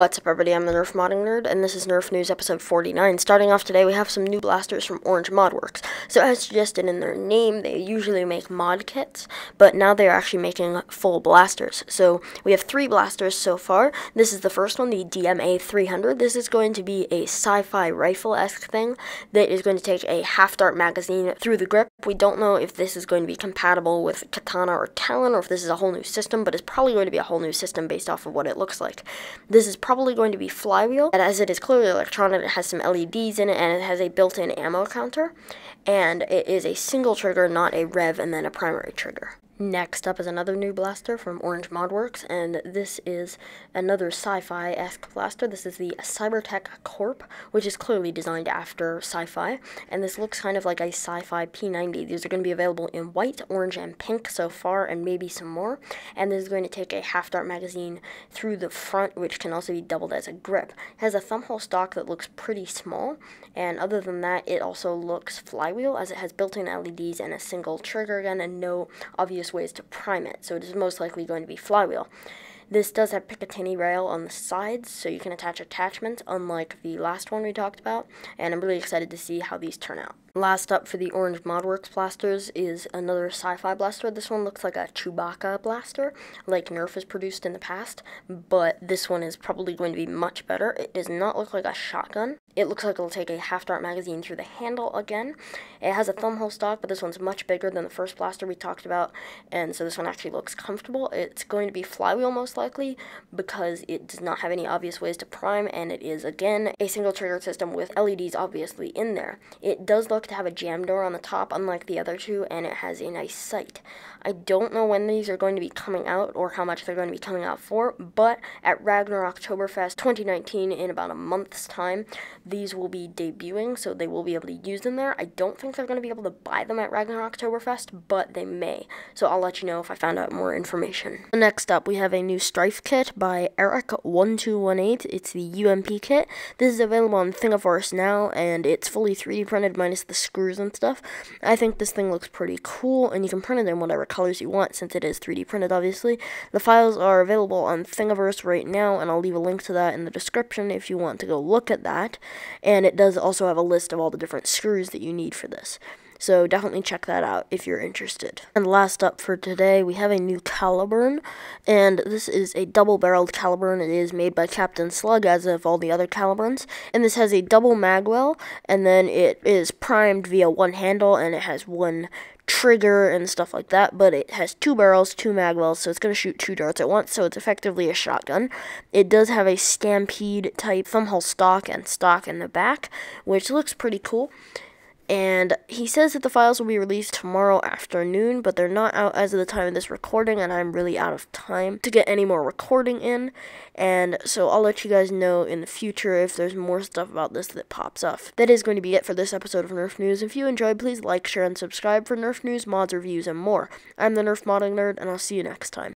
What's up everybody, I'm the Nerf Modding Nerd, and this is Nerf News episode 49. Starting off today, we have some new blasters from Orange Modworks. So as suggested in their name, they usually make mod kits, but now they're actually making full blasters. So we have three blasters so far. This is the first one, the DMA 300. This is going to be a sci-fi rifle-esque thing that is going to take a half-dart magazine through the grip. We don't know if this is going to be compatible with Katana or Talon, or if this is a whole new system, but it's probably going to be a whole new system based off of what it looks like. This is probably going to be flywheel, and as it is clearly electronic, it has some LEDs in it, and it has a built-in ammo counter, and it is a single trigger, not a rev and then a primary trigger. Next up is another new blaster from Orange Modworks, and this is another sci-fi-esque blaster. This is the Cybertech Corp, which is clearly designed after sci-fi, and this looks kind of like a sci-fi P90. These are going to be available in white, orange, and pink so far, and maybe some more, and this is going to take a half-dart magazine through the front, which can also be doubled as a grip. It has a thumbhole stock that looks pretty small, and other than that, it also looks flywheel, as it has built-in LEDs and a single trigger gun, and no obvious ways to prime it, so it is most likely going to be flywheel. This does have Picatinny rail on the sides, so you can attach attachments, unlike the last one we talked about, and I'm really excited to see how these turn out. Last up for the Orange Modworks blasters is another sci-fi blaster. This one looks like a Chewbacca blaster, like Nerf has produced in the past, but this one is probably going to be much better. It does not look like a shotgun. It looks like it'll take a half-dart magazine through the handle again. It has a thumbhole stock, but this one's much bigger than the first blaster we talked about, and so this one actually looks comfortable. It's going to be flywheel most likely, because it does not have any obvious ways to prime, and it is, again, a single trigger system with LEDs obviously in there. It does to have a jam door on the top, unlike the other two, and it has a nice sight. I don't know when these are going to be coming out or how much they're going to be coming out for, but at Ragnar Oktoberfest 2019, in about a month's time, these will be debuting, so they will be able to use them there. I don't think they're going to be able to buy them at Ragnarocktoberfest, but they may, so I'll let you know if I found out more information. Next up, we have a new Stryfe kit by Eric1218. It's the UMP kit. This is available on Thingiverse now, and it's fully 3D printed minus the screws and stuff. I think this thing looks pretty cool, and you can print it in whatever colors you want since it is 3D printed, obviously. The files are available on Thingiverse right now, and I'll leave a link to that in the description if you want to go look at that. And it does also have a list of all the different screws that you need for this. So definitely check that out if you're interested. And last up for today, we have a new Caliburn, and this is a double-barreled Caliburn. It is made by Captain Slug, as of all the other Caliburns, and this has a double magwell, and then it is primed via one handle, and it has one trigger and stuff like that, but it has two barrels, two magwells, so it's going to shoot two darts at once, so it's effectively a shotgun. It does have a Stampede type thumbhole stock and stock in the back, which looks pretty cool and he says that the files will be released tomorrow afternoon, but they're not out as of the time of this recording, and I'm really out of time to get any more recording in, and so I'll let you guys know in the future if there's more stuff about this that pops up. That is going to be it for this episode of Nerf News. If you enjoyed, please like, share, and subscribe for Nerf News, mods, reviews, and more. I'm the Nerf Modding Nerd, and I'll see you next time.